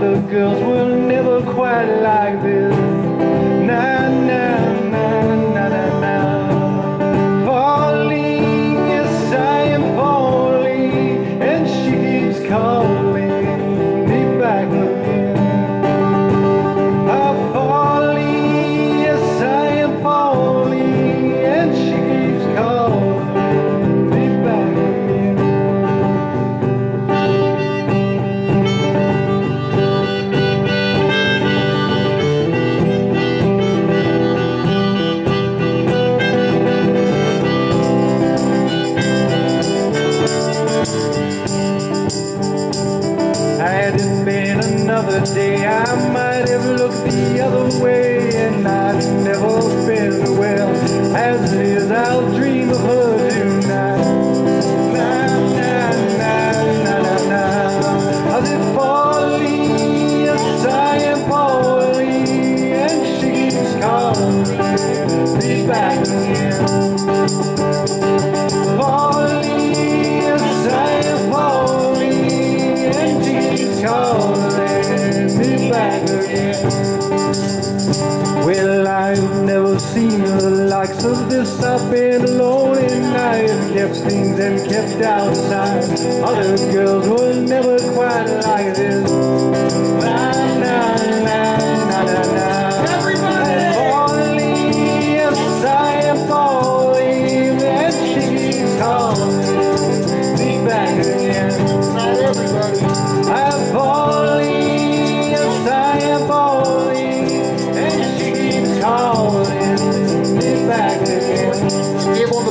The girls were never quite like this. Another day. I might have looked the other way and I Well, I've never seen the likes of this. I've been alone and I've kept things and kept outside. Other girls were never quite like this.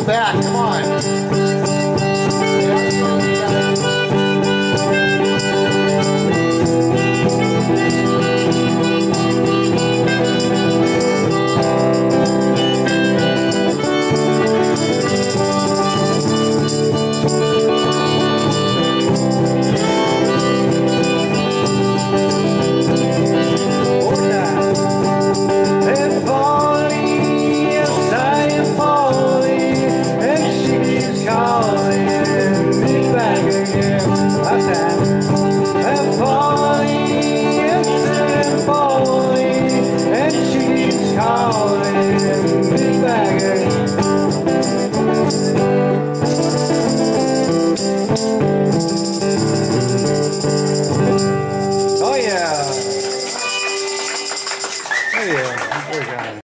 back. Come on.